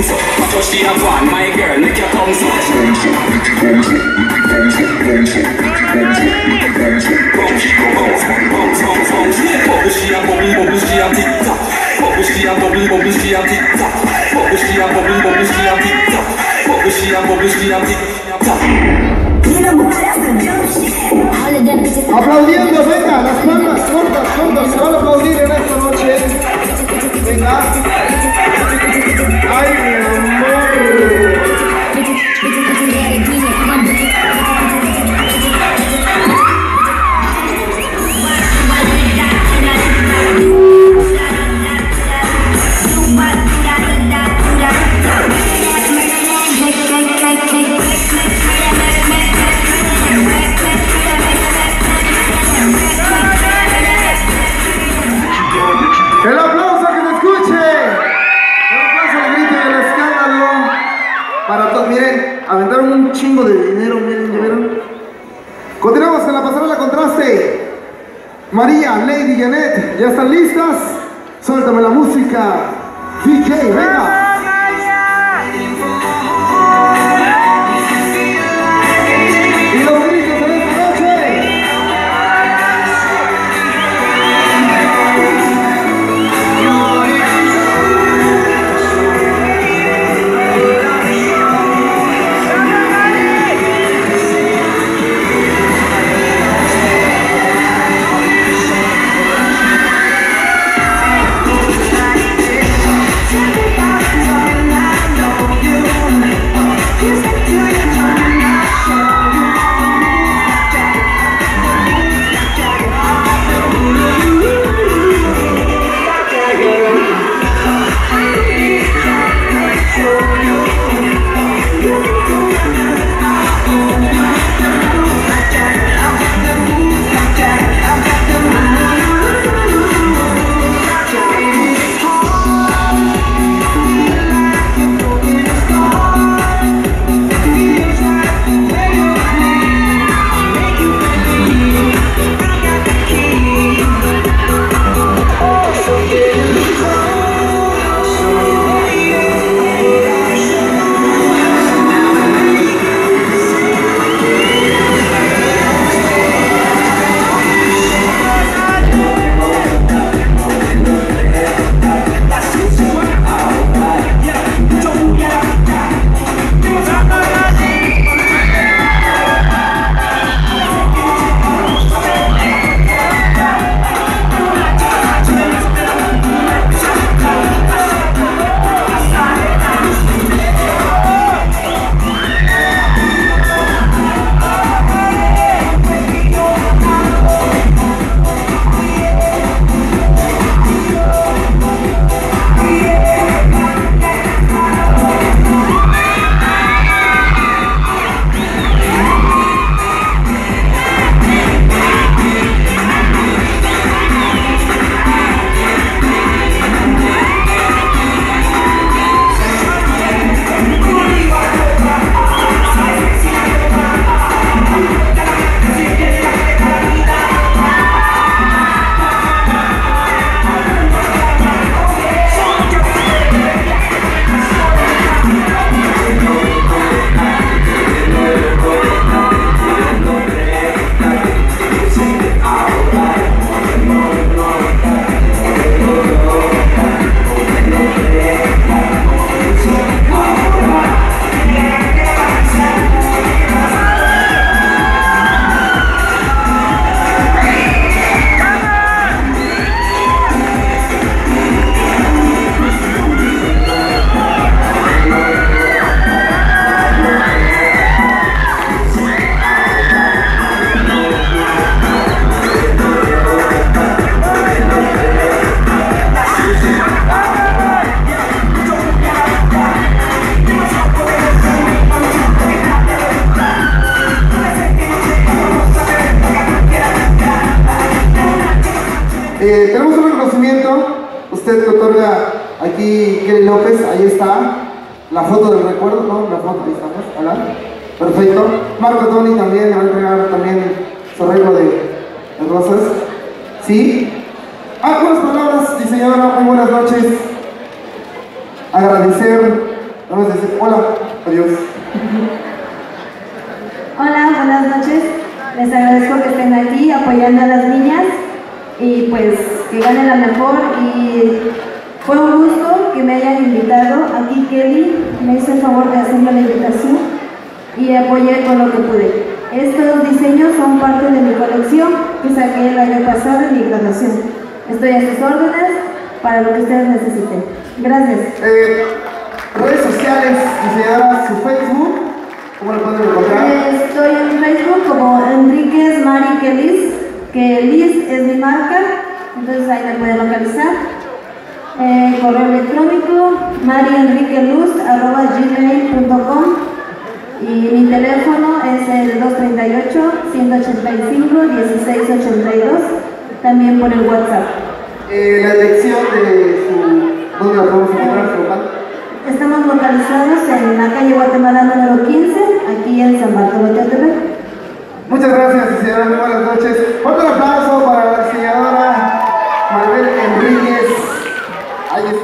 bones up Watch how she a fun, my girl, make your thumbs up Bones up, make your bones up, bones bones Bones bones bones Bones, bones, bones, bones Aplaudiendo, venga, las palmas cortas, cortas, se van a aplaudir en esta noche. Venga. Ay, mi Miren, aventaron un chingo de dinero, miren, ¿ya vieron? Continuamos con la pasarela contraste. María, Lady Janet, ¿ya están listas? Suéltame la música. DJ, venga. Eh, tenemos un reconocimiento, usted que otorga aquí Kelly López, ahí está, la foto del recuerdo, ¿no? La foto, ahí estamos, hola, perfecto. Marco Tony también le va a entregar también su arreglo de, rosas, ¿sí? Ah, buenas palabras, diseñadora, muy buenas noches. Agradecer, vamos a decir hola, adiós. noches. Les agradezco que estén aquí apoyando a las niñas y pues que ganen la mejor. Y fue un gusto que me hayan invitado. Aquí Kelly me hizo el favor de hacerme la invitación y apoyé con lo que pude. Estos diseños son parte de mi colección que saqué el año pasado en mi graduación. Estoy a sus órdenes para lo que ustedes necesiten. Gracias. Eh, redes sociales, diseñadora, su Facebook, ¿cómo lo pueden encontrar? Eh, Estoy en Facebook como Enríquez Mari que Liz, que Liz es mi marca, entonces ahí me pueden localizar. Eh, correo electrónico marienriqueluz.gmail.com y mi teléfono es el 238-185-1682, también por el WhatsApp. Eh, la dirección de su... ¿Dónde la podemos encontrar? Estamos localizados en la calle Guatemala número 15, aquí en San Bartolomé. Muchas gracias, señora. Muy buenas noches. Otro aplauso para la señora Manuel Enríquez. Ahí está.